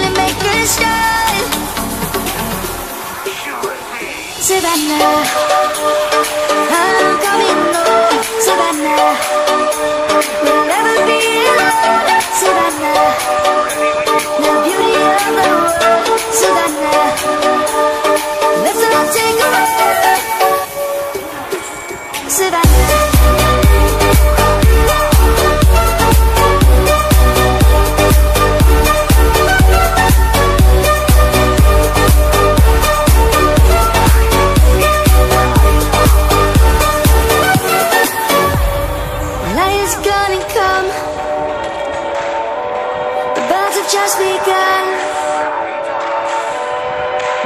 really make it shine. Savannah, I'm coming home, Savannah.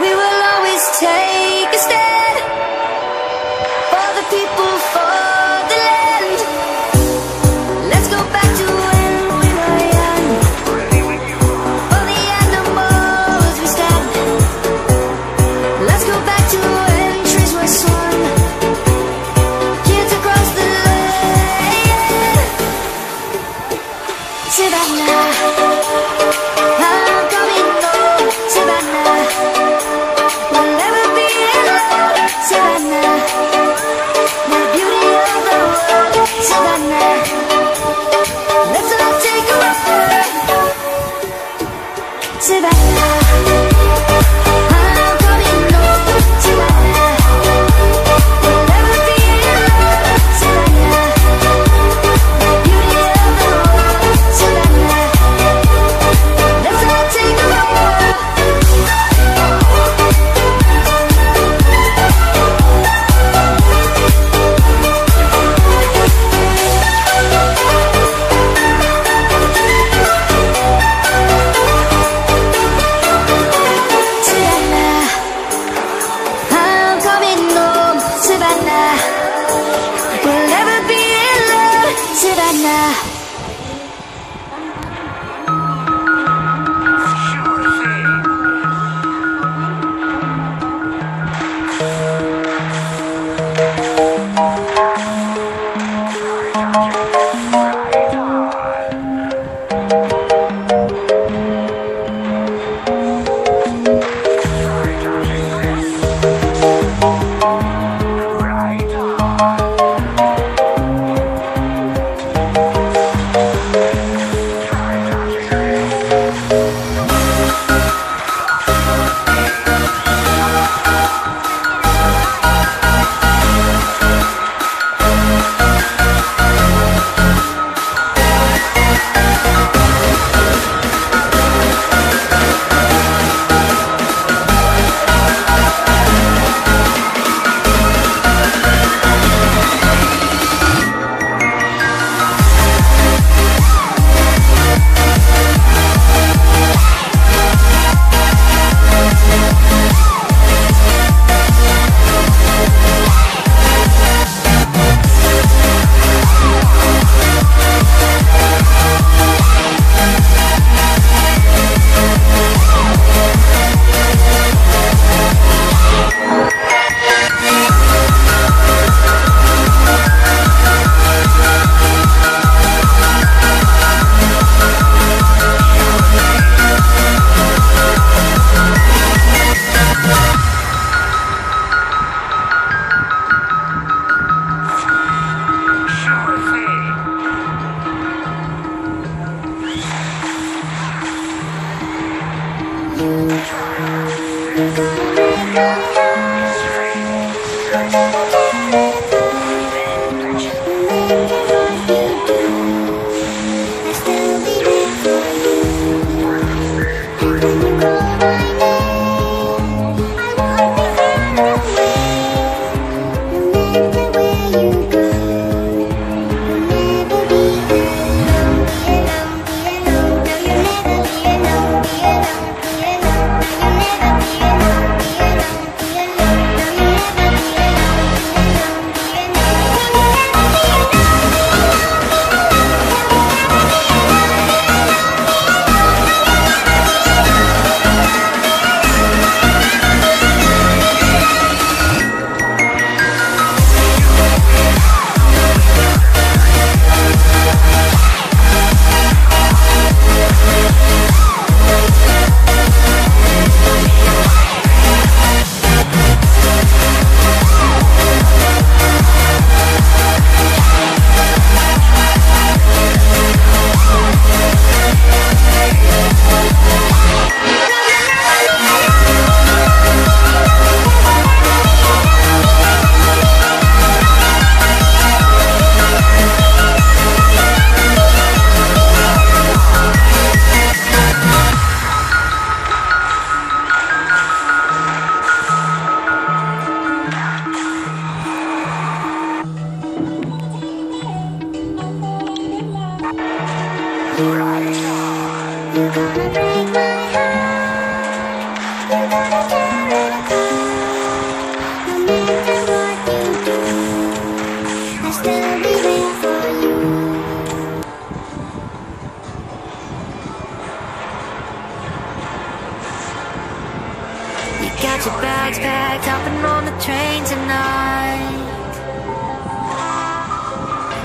We will always take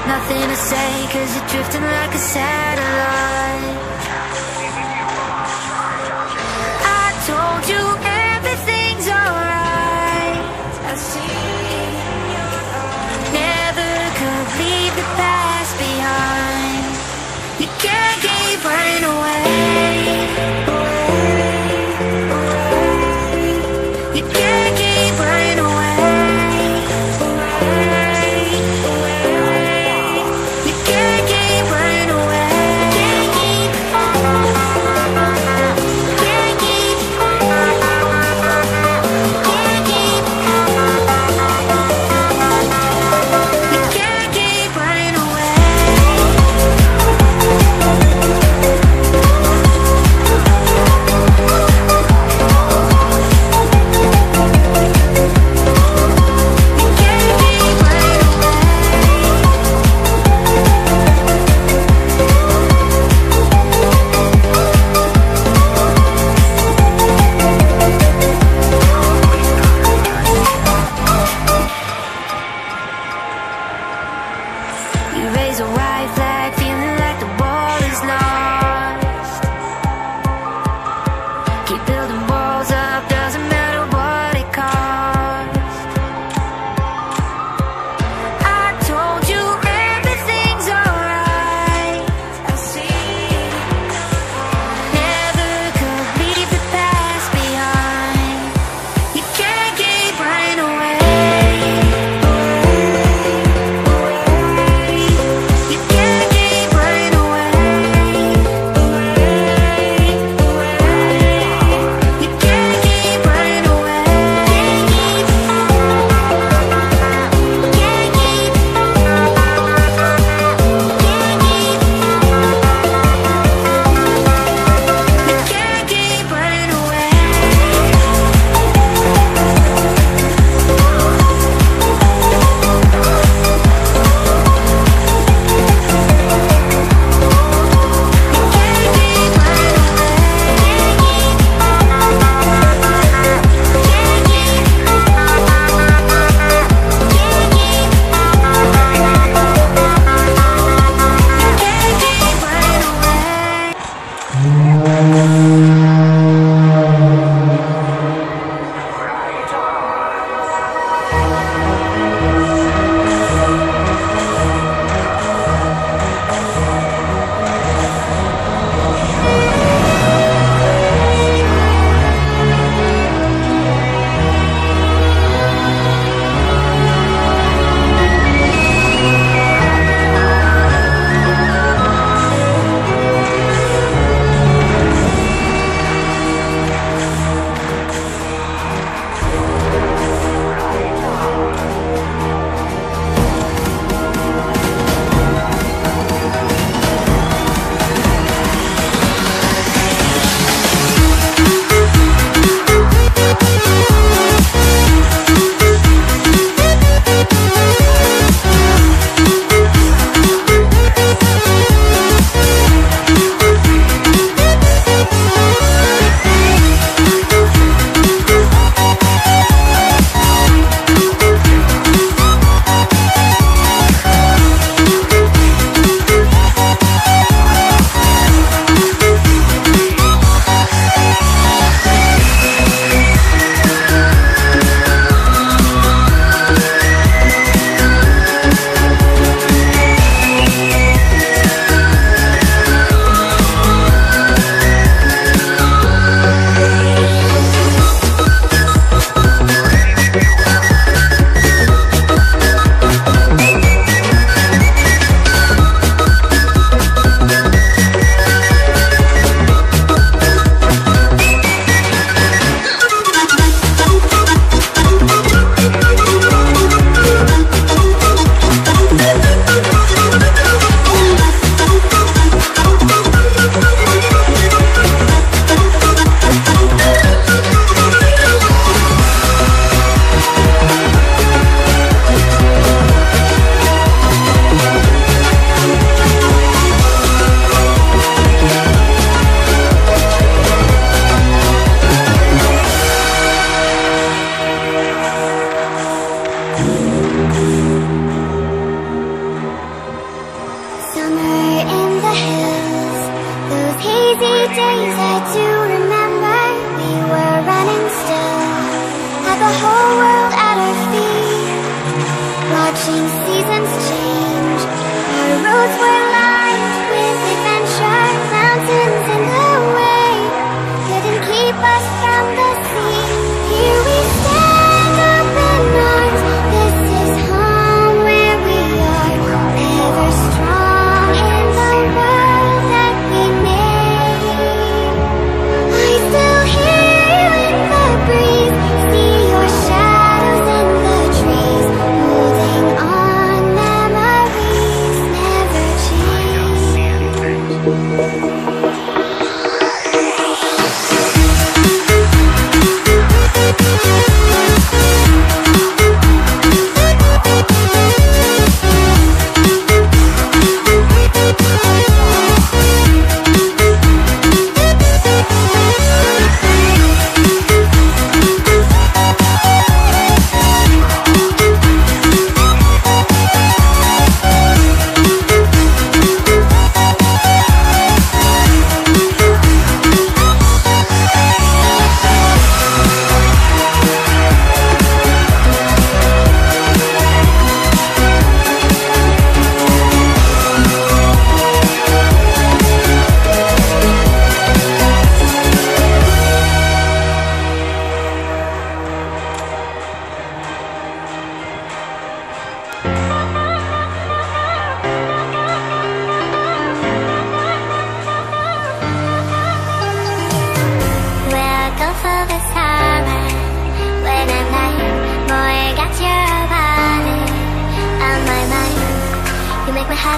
Nothing to say, cause you're drifting like a satellite. I told you everything's alright. I see. Never could leave the past behind. You can't keep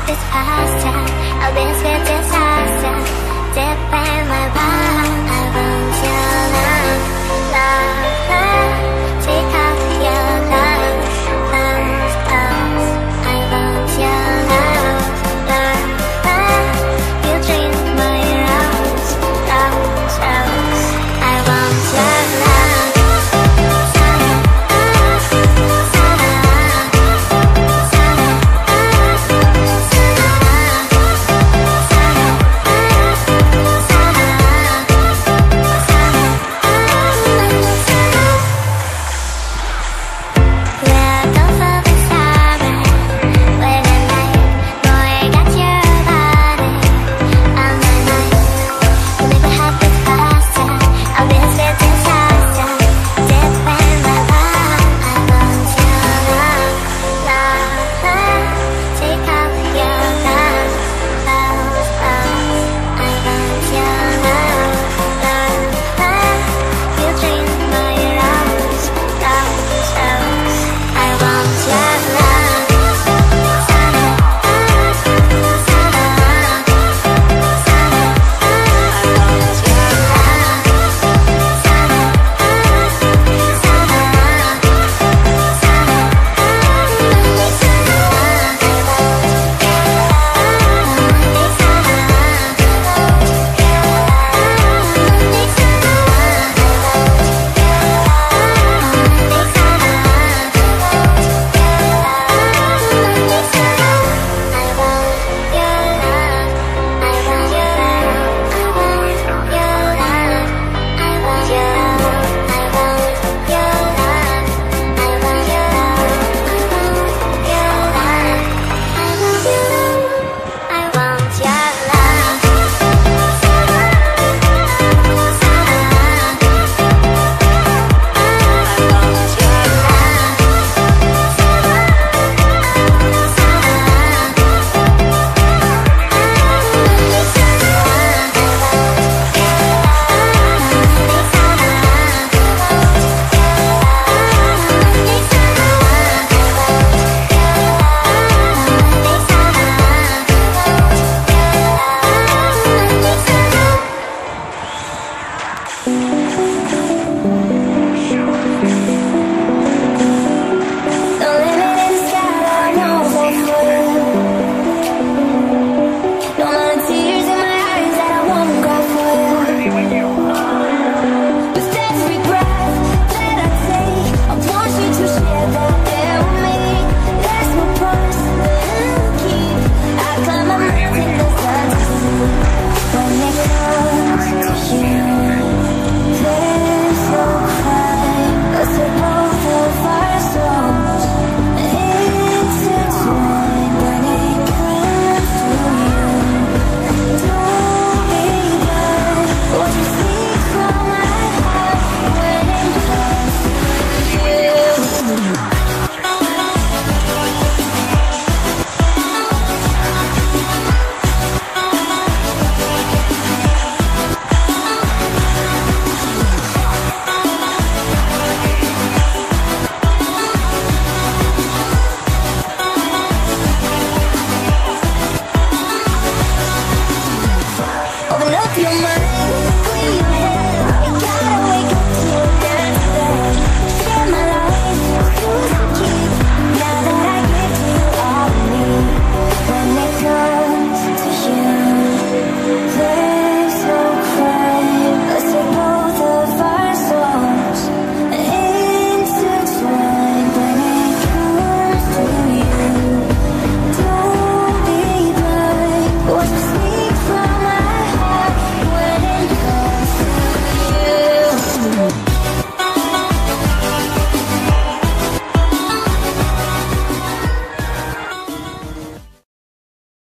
this past time I've been spending time Deep in my mind